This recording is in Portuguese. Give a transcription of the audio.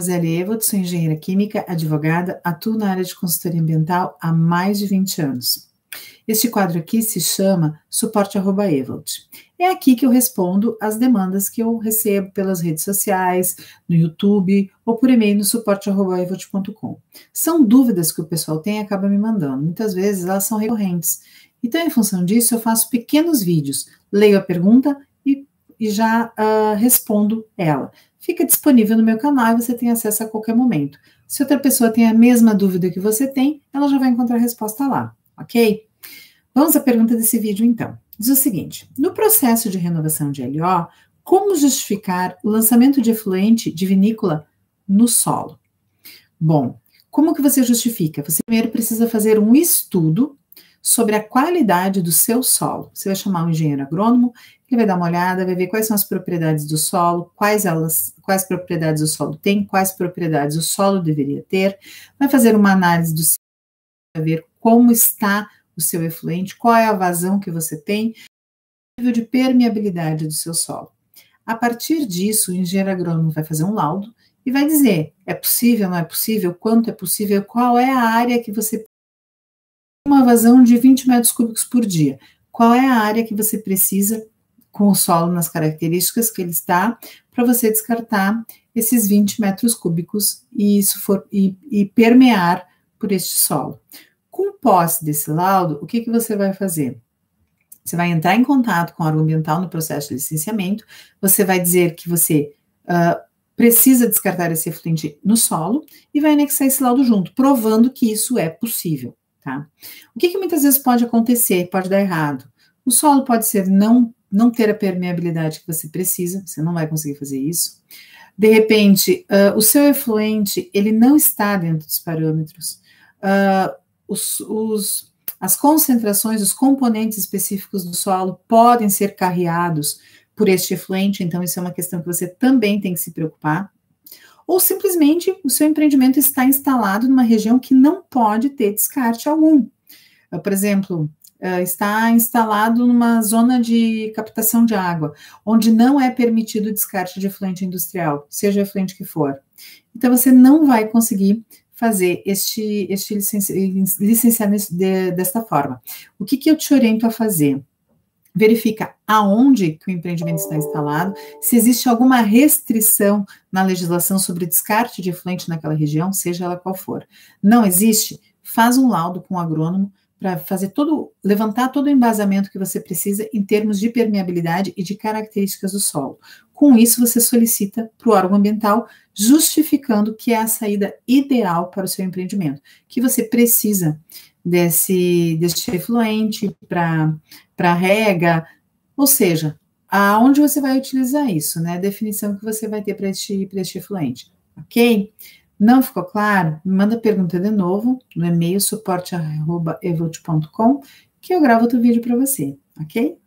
Zélia Evolt, sou engenheira química, advogada, atuo na área de consultoria ambiental há mais de 20 anos. Este quadro aqui se chama Suporte Evolt. É aqui que eu respondo as demandas que eu recebo pelas redes sociais, no YouTube ou por e-mail no suporte.evolt.com. São dúvidas que o pessoal tem e acaba me mandando. Muitas vezes elas são recorrentes. Então, em função disso, eu faço pequenos vídeos, leio a pergunta e, e já uh, respondo ela fica disponível no meu canal e você tem acesso a qualquer momento. Se outra pessoa tem a mesma dúvida que você tem, ela já vai encontrar a resposta lá, ok? Vamos à pergunta desse vídeo então. Diz o seguinte: no processo de renovação de LO, como justificar o lançamento de efluente de vinícola no solo? Bom, como que você justifica? Você primeiro precisa fazer um estudo sobre a qualidade do seu solo. Você vai chamar um engenheiro agrônomo, ele vai dar uma olhada, vai ver quais são as propriedades do solo, quais elas, quais propriedades o solo tem, quais propriedades o solo deveria ter, vai fazer uma análise do vai ver como está o seu efluente, qual é a vazão que você tem, nível de permeabilidade do seu solo. A partir disso, o engenheiro agrônomo vai fazer um laudo e vai dizer: é possível, não é possível, quanto é possível, qual é a área que você uma vazão de 20 metros cúbicos por dia. Qual é a área que você precisa com o solo nas características que ele está para você descartar esses 20 metros cúbicos e isso for e, e permear por este solo. Com posse desse laudo, o que, que você vai fazer? Você vai entrar em contato com o órgão ambiental no processo de licenciamento, você vai dizer que você uh, precisa descartar esse efluente no solo e vai anexar esse laudo junto, provando que isso é possível tá? O que, que muitas vezes pode acontecer, pode dar errado? O solo pode ser não, não ter a permeabilidade que você precisa, você não vai conseguir fazer isso. De repente, uh, o seu efluente, ele não está dentro dos parâmetros. Uh, os, os, as concentrações, os componentes específicos do solo podem ser carreados por este efluente, então isso é uma questão que você também tem que se preocupar, ou simplesmente o seu empreendimento está instalado numa região que não pode ter descarte algum. Ah, por exemplo, ah, está instalado numa zona de captação de água, onde não é permitido descarte de efluente industrial, seja o efluente que for. Então, você não vai conseguir fazer este, este licenciar desta forma. O que, que eu te oriento a fazer? Verifica aonde que o empreendimento está instalado, se existe alguma restrição na legislação sobre descarte de efluente naquela região, seja ela qual for. Não existe? Faz um laudo com o agrônomo para fazer todo, levantar todo o embasamento que você precisa em termos de permeabilidade e de características do solo. Com isso, você solicita para o órgão ambiental, justificando que é a saída ideal para o seu empreendimento, que você precisa desse, desse efluente para rega, ou seja, aonde você vai utilizar isso, né? A definição que você vai ter para este, este efluente, ok? Não ficou claro? Manda pergunta de novo no e-mail suporte.evolt.com que eu gravo outro vídeo para você, ok?